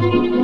Thank you.